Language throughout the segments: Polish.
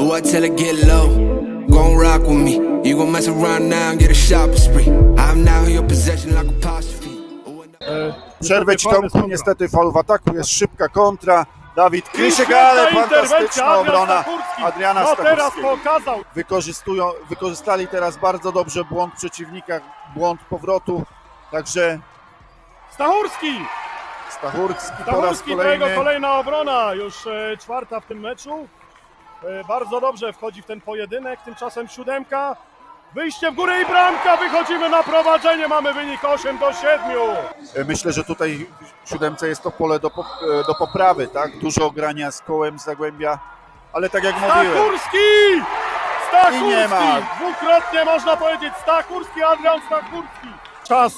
Ooh, I tell her get low, gon' rock with me. You gon' mess around now and get a shopping spree. I'm now in your possession like apostrophe. And- Przerwę ci Tomku, niestety faul w ataku, jest szybka kontra. Dawid Krysiek, ale fantastyczna obrona Adriana No teraz Stachurskiego. pokazał. Wykorzystują, wykorzystali teraz bardzo dobrze błąd przeciwnika, błąd powrotu. Także Stachurski! Stachurski po raz Stachurski to kolejny. jego kolejna obrona, już e, czwarta w tym meczu. E, bardzo dobrze wchodzi w ten pojedynek, tymczasem siódemka. Wyjście w górę i bramka, wychodzimy na prowadzenie, mamy wynik 8 do 7. Myślę, że tutaj w siódemce jest to pole do, pop- do poprawy, tak? Dużo grania z kołem z Zagłębia, ale tak jak mówiłem, Stachurski! Stachurski! I nie ma. Dwukrotnie można powiedzieć Stachurski, Adrian Stachurski. Czas,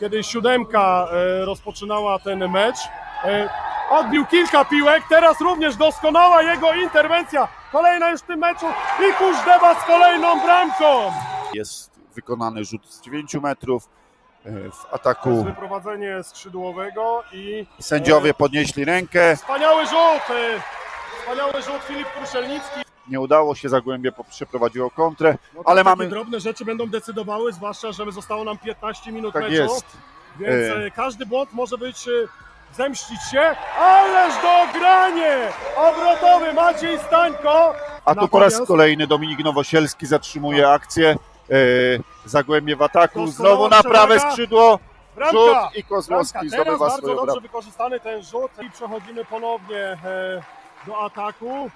kiedy siódemka e, rozpoczynała ten mecz. e, Odbił kilka piłek, teraz również doskonała jego interwencja. Kolejna już w tym meczu i Kuźdewa z kolejną bramką. jest wykonany rzut z 9 metrów. e, W To jest ataku wyprowadzenie skrzydłowego i sędziowie podnieśli rękę. wspaniały rzut. Wspaniały rzut Filip Kruszelnicki. Nie udało się, Zagłębie przeprowadziło kontrę, No, ale takie mamy... drobne rzeczy będą decydowały, zwłaszcza, że zostało nam 15 minut Tak meczu. jest. Więc E. e, każdy błąd może być e, zemścić się, ależ dogranie! Obrotowy Maciej Stańko. A tu po raz kolejny Dominik Nowosielski zatrzymuje akcję. E, Zagłębie w ataku, znowu na prawe skrzydło. Rzut i Kozłowski zdobywa bardzo swoją dobrze bramkę. wykorzystany ten rzut i przechodzimy ponownie do ataku.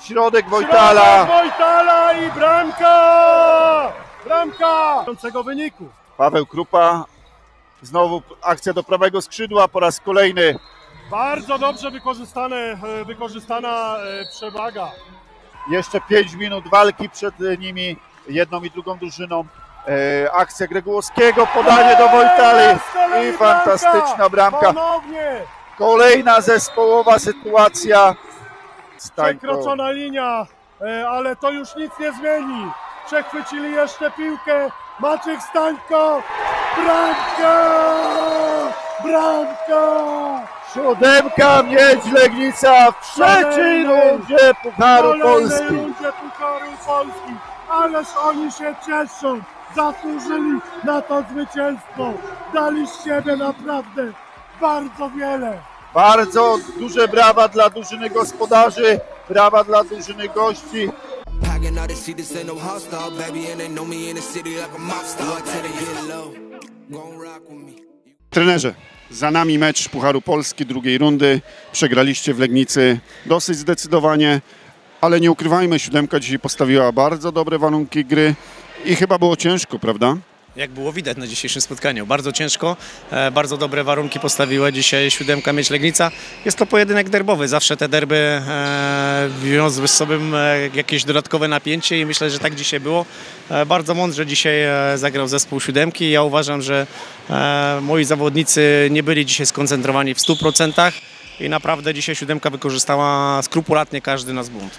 Środek Wojtala. Środek Wojtala i bramka! Bramka! Wyniku. Paweł Krupa. Znowu akcja do prawego skrzydła po raz kolejny. Bardzo dobrze wykorzystane, e, wykorzystana e, przewaga. Jeszcze 5 minut walki przed nimi, jedną i drugą drużyną. E, akcja Gregłowskiego, podanie do Wojtali kolejna i fantastyczna bramka. Kolejna zespołowa sytuacja. Przekroczona linia, e, ale to już nic nie zmieni. Przechwycili jeszcze piłkę. Maciek Stańko. Bramka! Bramka! Siódemka Miedź Legnica w trzeciej rundzie Pucharu Polski. rundzie Pucharu Polski. Ależ oni się cieszą. Zasłużyli na to zwycięstwo. Dali z siebie naprawdę bardzo wiele. Bardzo duże brawa dla drużyny gospodarzy, brawa dla drużyny gości. No. Trenerze, za nami mecz Pucharu Polski drugiej rundy. Przegraliście w Legnicy dosyć zdecydowanie, ale nie ukrywajmy, siódemka dzisiaj postawiła bardzo dobre warunki gry i chyba było ciężko, prawda? Jak było widać na dzisiejszym spotkaniu. Bardzo ciężko, e, bardzo dobre warunki postawiła dzisiaj siódemka Mieć Legnica. Jest to pojedynek derbowy. Zawsze te derby e, wiozły z sobą e, jakieś dodatkowe napięcie i myślę, że tak dzisiaj było. Bardzo mądrze dzisiaj zagrał zespół siódemki. Ja uważam, że moi zawodnicy nie byli dzisiaj skoncentrowani w 100% i naprawdę dzisiaj siódemka wykorzystała skrupulatnie każdy nasz bunt.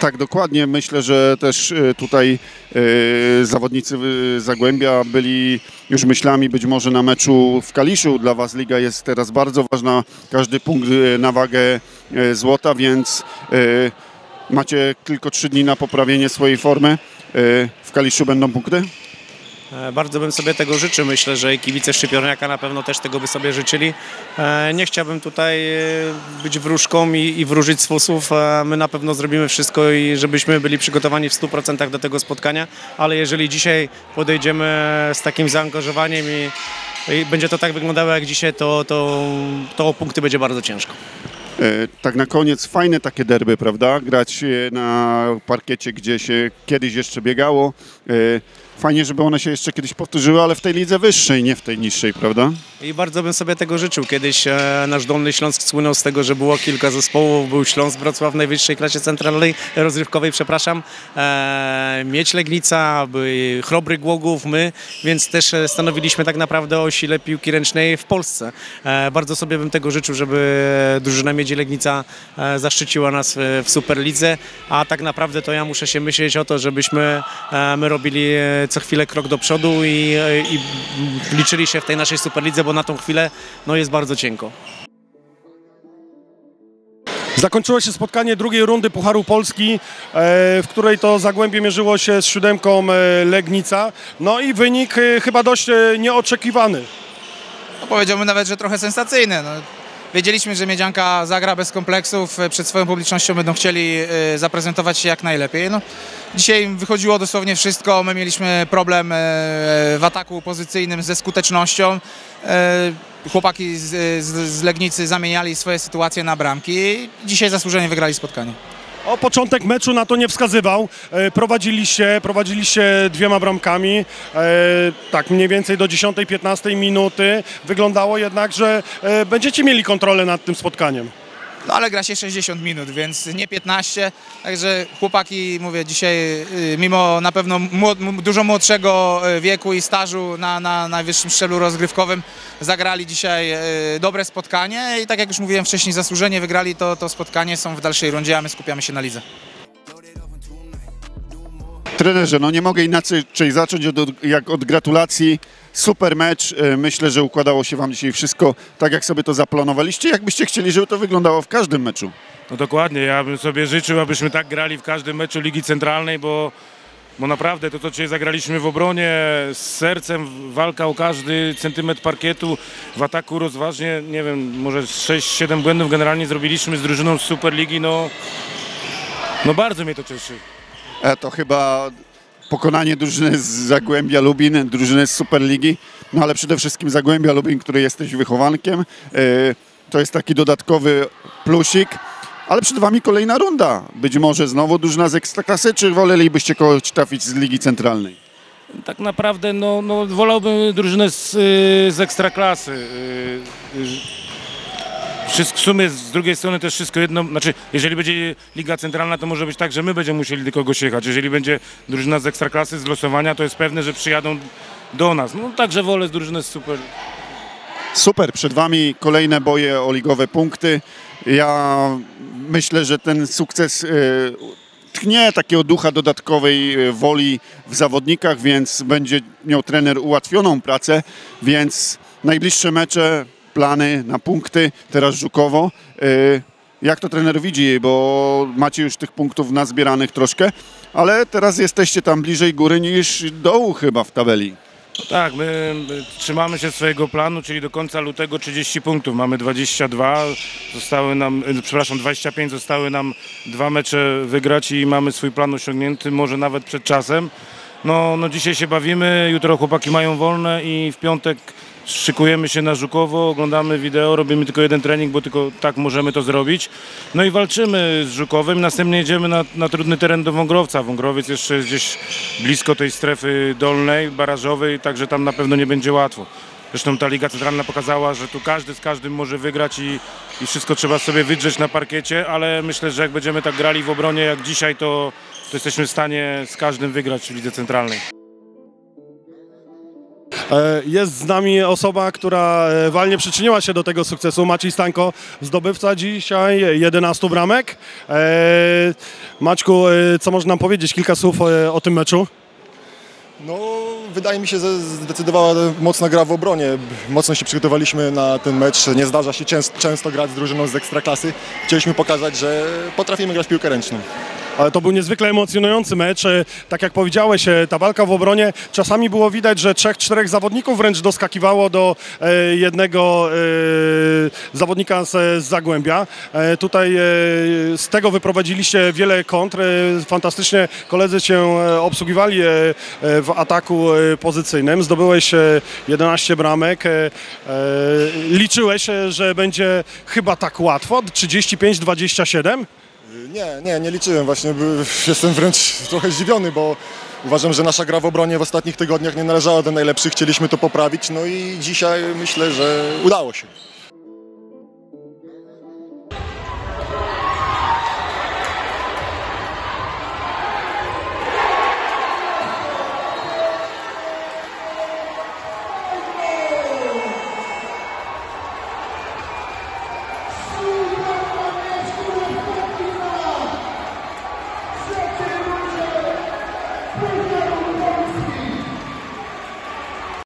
Tak, dokładnie. Myślę, że też e, tutaj e, zawodnicy e, Zagłębia byli już myślami być może na meczu w Kaliszu. Dla Was liga jest teraz bardzo ważna. Każdy punkt e, na wagę e, złota, więc e, macie tylko trzy dni na poprawienie swojej formy. E, W Kaliszu będą punkty? E, Bardzo bym sobie tego życzył. Myślę, że i kibice Szczypiorniaka na pewno też tego by sobie życzyli. E, Nie chciałbym tutaj e, być wróżką i, i wróżyć z fusów. My na pewno zrobimy wszystko, i żebyśmy byli przygotowani w 100% do tego spotkania, ale jeżeli dzisiaj podejdziemy z takim zaangażowaniem i, i będzie to tak wyglądało jak dzisiaj, to, to, to o punkty będzie bardzo ciężko. Tak na koniec fajne takie derby, prawda? Grać na parkiecie, gdzie się kiedyś jeszcze biegało. Fajnie, żeby one się jeszcze kiedyś powtórzyły, ale w tej lidze wyższej, nie w tej niższej, prawda? I bardzo bym sobie tego życzył. Kiedyś e, nasz Dolny Śląsk słynął z tego, że było kilka zespołów. Był Śląsk Wrocław w najwyższej klasie centralnej, rozrywkowej, przepraszam. E, Mieć Legnica, by Chrobry Głogów, my, więc też e, stanowiliśmy tak naprawdę o sile piłki ręcznej w Polsce. E, bardzo sobie bym tego życzył, żeby drużyna Miedzi Legnica e, zaszczyciła nas w, w Superlidze, a tak naprawdę to ja muszę się myśleć o to, żebyśmy e, my robili e, co chwilę krok do przodu i, i liczyli się w tej naszej Superlidze, bo na tą chwilę no, jest bardzo cienko. Zakończyło się spotkanie drugiej rundy Pucharu Polski, e, w której to Zagłębie mierzyło się z siódemką e, Legnica. No i wynik e, chyba dość nieoczekiwany. No powiedziałbym nawet, że trochę sensacyjny. No, wiedzieliśmy, że Miedzianka zagra bez kompleksów, e, przed swoją publicznością będą chcieli e, zaprezentować się jak najlepiej. No, dzisiaj wychodziło dosłownie wszystko, my mieliśmy problem e, w ataku pozycyjnym ze skutecznością. Chłopaki z Legnicy zamieniali swoje sytuacje na bramki. Dzisiaj zasłużenie wygrali spotkanie. O początek meczu na to nie wskazywał. Prowadziliście, prowadziliście dwiema bramkami. E, Tak mniej więcej do 10-15 minuty. Wyglądało jednak, że e, będziecie mieli kontrolę nad tym spotkaniem. No ale gra się 60 minut, więc nie 15. Także chłopaki, mówię, dzisiaj y, mimo na pewno młod, dużo młodszego y, wieku i stażu na, na najwyższym szczeblu rozgrywkowym zagrali dzisiaj y, dobre spotkanie i tak jak już mówiłem wcześniej, zasłużenie wygrali to, to spotkanie, są w dalszej rundzie, a my skupiamy się na lidze. Trenerze, no nie mogę inaczej zacząć od, jak od gratulacji. Super mecz. E, Myślę, że układało się Wam dzisiaj wszystko tak, jak sobie to zaplanowaliście. Jakbyście chcieli, żeby to wyglądało w każdym meczu. No dokładnie, ja bym sobie życzył, abyśmy tak grali w każdym meczu Ligi Centralnej, bo, bo naprawdę to, co dzisiaj zagraliśmy w obronie z sercem, walka o każdy centymetr parkietu, w ataku rozważnie, nie wiem, może 6-7 błędów generalnie zrobiliśmy z drużyną z Superligi, no, no bardzo mnie to cieszy. E, To chyba pokonanie drużyny z Zagłębia Lubin, drużyny z Superligi, no ale przede wszystkim Zagłębia Lubin, który jesteś wychowankiem. E, To jest taki dodatkowy plusik. Ale przed Wami kolejna runda. Być może znowu drużyna z Ekstraklasy, czy wolelibyście kogoś trafić z Ligi Centralnej? Tak naprawdę no, no, wolałbym drużynę z, y, z ekstraklasy. Y, y, Wszystko, w sumie z drugiej strony też wszystko jedno, znaczy jeżeli będzie Liga Centralna, to może być tak, że my będziemy musieli do kogoś jechać. Jeżeli będzie drużyna z ekstraklasy, z losowania, to jest pewne, że przyjadą do nas. No także wolę z drużyny super. Super, przed Wami kolejne boje o ligowe punkty. Ja myślę, że ten sukces e, tchnie takiego ducha dodatkowej e, woli w zawodnikach, więc będzie miał trener ułatwioną pracę, więc najbliższe mecze, plany na punkty, teraz Żukowo. E, Jak to trener widzi, bo macie już tych punktów nazbieranych troszkę, ale teraz jesteście tam bliżej góry niż dołu chyba w tabeli. No tak, my my trzymamy się swojego planu, czyli do końca lutego 30 punktów. Mamy 22, zostały nam, e, przepraszam, 25, zostały nam dwa mecze wygrać i mamy swój plan osiągnięty, może nawet przed czasem. No, no dzisiaj się bawimy, jutro chłopaki mają wolne i w piątek szykujemy się na Żukowo, oglądamy wideo, robimy tylko jeden trening, bo tylko tak możemy to zrobić. No i walczymy z Żukowem, następnie jedziemy na, na trudny teren do Wągrowca. Wągrowiec jeszcze jest gdzieś blisko tej strefy dolnej, barażowej, także tam na pewno nie będzie łatwo. Zresztą ta Liga Centralna pokazała, że tu każdy z każdym może wygrać i, i wszystko trzeba sobie wydrzeć na parkiecie, ale myślę, że jak będziemy tak grali w obronie jak dzisiaj, to, to jesteśmy w stanie z każdym wygrać w Lidze Centralnej. E, Jest z nami osoba, która e, walnie przyczyniła się do tego sukcesu. Maciej Stańko, zdobywca dzisiaj 11 bramek. E, Maćku, co można nam powiedzieć? Kilka słów o tym meczu. No, wydaje mi się, że zdecydowała mocna gra w obronie. Mocno się przygotowaliśmy na ten mecz. Nie zdarza się często, często grać z drużyną z ekstraklasy. Chcieliśmy pokazać, że potrafimy grać piłkę ręczną. Ale to był niezwykle emocjonujący mecz. E, Tak jak powiedziałeś, e, ta walka w obronie, czasami było widać, że trzech, czterech zawodników wręcz doskakiwało do e, jednego zawodnika z, Zagłębia. Tutaj z tego wyprowadziliście wiele kontr. Fantastycznie koledzy cię obsługiwali w ataku pozycyjnym. Zdobyłeś e, 11 bramek. Liczyłeś, że będzie chyba tak łatwo? 35-27? Nie, nie, nie liczyłem właśnie. Jestem wręcz trochę zdziwiony, bo uważam, że nasza gra w obronie w ostatnich tygodniach nie należała do najlepszych. Chcieliśmy to poprawić, no i dzisiaj myślę, że udało się.